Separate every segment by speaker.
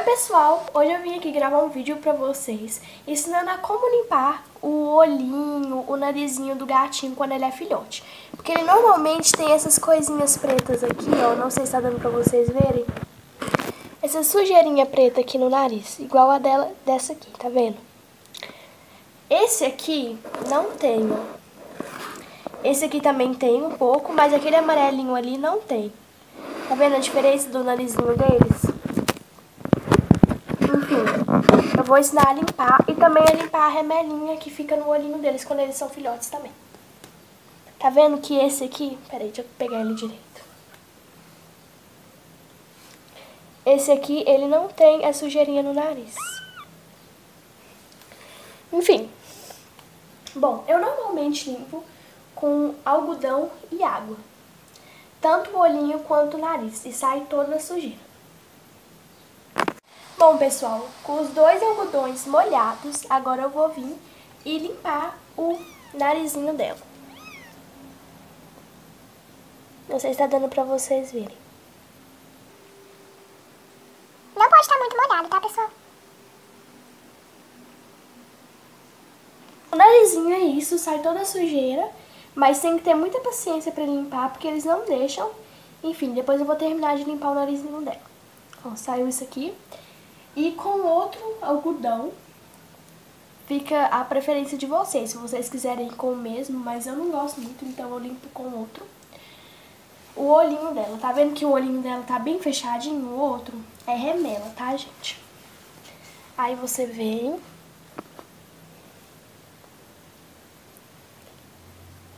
Speaker 1: Oi pessoal, hoje eu vim aqui gravar um vídeo pra vocês ensinando a como limpar o olhinho, o narizinho do gatinho quando ele é filhote. Porque ele normalmente tem essas coisinhas pretas aqui, ó, não sei se tá dando pra vocês verem. Essa sujeirinha preta aqui no nariz, igual a dela, dessa aqui, tá vendo? Esse aqui não tem, ó. Esse aqui também tem um pouco, mas aquele amarelinho ali não tem. Tá vendo a diferença do narizinho deles? Eu vou ensinar a limpar e também a limpar a remelinha que fica no olhinho deles quando eles são filhotes também. Tá vendo que esse aqui... Peraí, deixa eu pegar ele direito. Esse aqui, ele não tem a sujeirinha no nariz. Enfim. Bom, eu normalmente limpo com algodão e água. Tanto o olhinho quanto o nariz. E sai toda a sujeira. Bom, pessoal, com os dois algodões molhados, agora eu vou vir e limpar o narizinho dela. Não sei se tá dando pra vocês verem.
Speaker 2: Não pode estar muito molhado, tá, pessoal?
Speaker 1: O narizinho é isso, sai toda a sujeira, mas tem que ter muita paciência pra limpar, porque eles não deixam. Enfim, depois eu vou terminar de limpar o narizinho dela. Ó, saiu isso aqui. E com outro algodão, fica a preferência de vocês. Se vocês quiserem com o mesmo, mas eu não gosto muito, então eu limpo com outro. O olhinho dela, tá vendo que o olhinho dela tá bem fechadinho? O outro é remela, tá, gente? Aí você vem...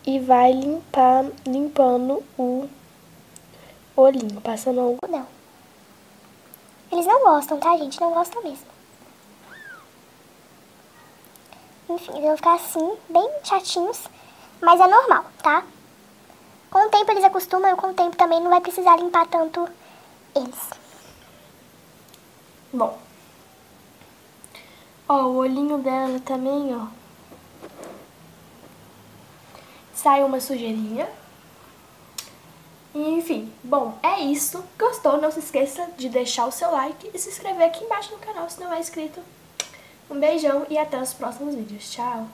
Speaker 1: E vai limpar, limpando o olhinho, passando algodão.
Speaker 2: Eles não gostam, tá, gente? Não gostam mesmo. Enfim, eles vão ficar assim, bem chatinhos, mas é normal, tá? Com o tempo eles acostumam e com o tempo também não vai precisar limpar tanto eles.
Speaker 1: Bom. Ó, o olhinho dela também, ó. Sai uma sujeirinha. Enfim, bom, é isso. Gostou? Não se esqueça de deixar o seu like e se inscrever aqui embaixo no canal se não é inscrito. Um beijão e até os próximos vídeos. Tchau!